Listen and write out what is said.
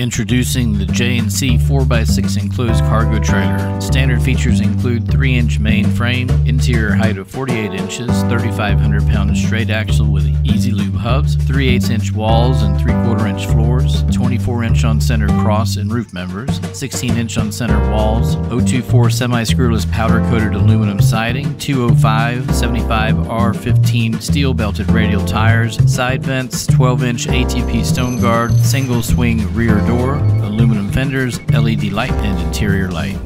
Introducing the J&C 4x6 enclosed cargo trailer. Standard features include 3-inch main frame, interior height of 48 inches, 3,500 pound straight axle with easy lube hubs, 3 8 inch walls and 3 quarter inch floors, 24 inch on center cross and roof members, 16 inch on center walls, 024 semi screwless powder coated aluminum siding, 205 75 R15 steel belted radial tires, side vents, 12 inch ATP stone guard, single swing rear door, aluminum fenders, LED light, and interior light.